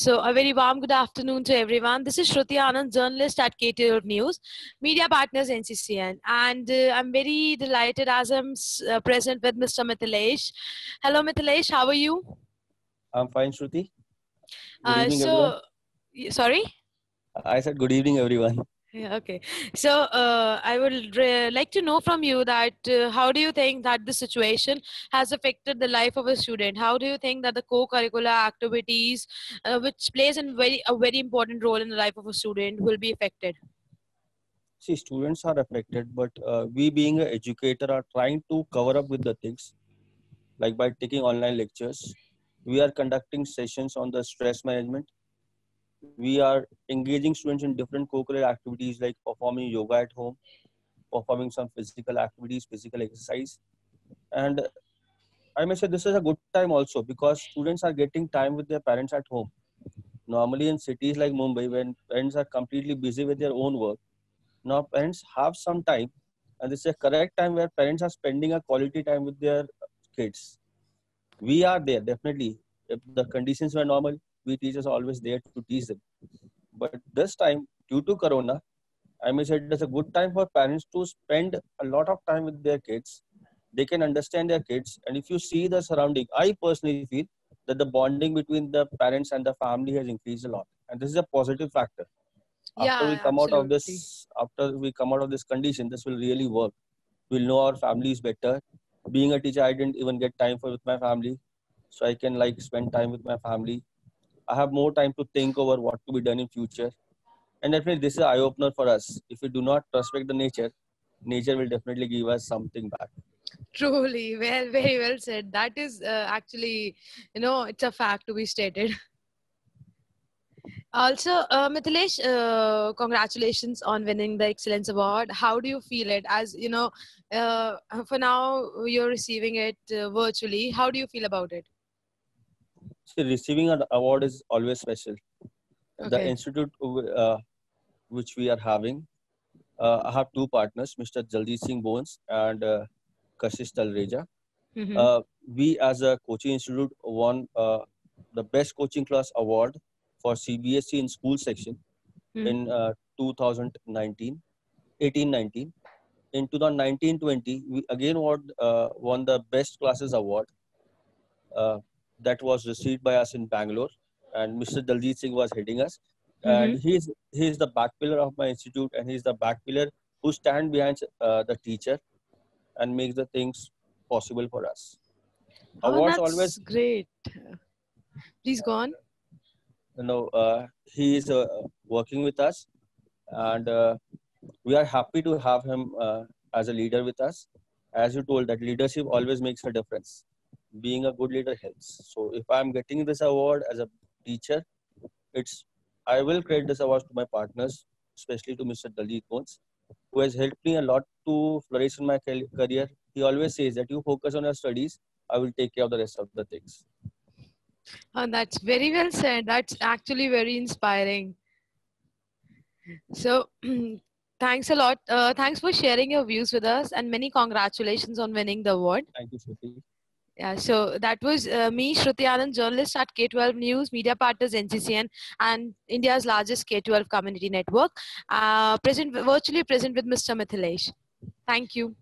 So, a very warm good afternoon to everyone. This is Shruti Anand, journalist at K12 News, media partners NCCN. And uh, I'm very delighted as I'm uh, present with Mr. Mithilesh. Hello, Mithilesh, how are you? I'm fine, Shruti. Good Uh, evening, so, everyone. sorry? I said good evening, everyone. Yeah, okay. So uh, I would re- like to know from you that uh, how do you think that the situation has affected the life of a student? How do you think that the co-curricular activities, uh, which plays a very a very important role in the life of a student, will be affected? See, students are affected, but uh, we, being an educator, are trying to cover up with the things, like by taking online lectures. We are conducting sessions on the stress management. We are engaging students in different co-curricular activities like performing yoga at home, performing some physical activities, physical exercise. And I may say this is a good time also because students are getting time with their parents at home. Normally in cities like Mumbai, when parents are completely busy with their own work, now parents have some time and this is a correct time where parents are spending a quality time with their kids we are there definitely if the conditions were normal we teachers are always there to teach them. But this time due to corona i may say it is a good time for parents to spend a lot of time with their kids. They can understand their kids. And if you see the surrounding i personally feel that the bonding between the parents and the family has increased a lot. And this is a positive factor. After Yeah, we come out of this after we come out of this condition this will really work. We'll know our families better. Being a teacher i didn't even get time for with my family. So i can like spend time with my family i have more time to think over what to be done in future and definitely this is eye opener for us if we do not respect the nature nature will definitely give us something back Truly, well, very well said. That is uh, actually, you know, it's a fact to be stated. Also, uh, Mithilesh, uh, congratulations on winning the Excellence Award. How do you feel it? As you know, uh, for now you're receiving it uh, virtually. How do you feel about it? See, receiving an award is always special the institute uh, which we are having uh, i have two partners mr jaldeep singh bones and uh, kashish talreja Mhm. uh, we as a coaching institute won uh, the best coaching class award for cbsc in school section Hmm. in uh, 2019 18-19 in 2019-20 we again won, uh, won the best classes award that was received by us in bangalore and mr daljit singh was heading us. And he's he's the back pillar of my institute and he's the back pillar who stand behind uh, the teacher and makes the things possible for us. Oh, awards that's always great. Please go on. you know uh, he is uh, working with us and uh, we are happy to have him uh, as a leader with us. As you told that leadership always makes a difference being a good leader helps so if i'm getting this award as a teacher it's i will credit this award to my partners especially to mr daljit Bones, who has helped me a lot to flourish in my career he always says that you focus on your studies i will take care of the rest of the things Oh, that's very well said. That's actually very inspiring. So, thanks a lot. Uh, thanks for sharing your views with us, and many congratulations on winning the award. thank you Shruti. Yeah, so that was uh, me, Shruti Anand, journalist at K12 News, media partners NCCN, and India's largest K12 community network. Uh, present virtually present with Mr. Mithilesh. Thank you.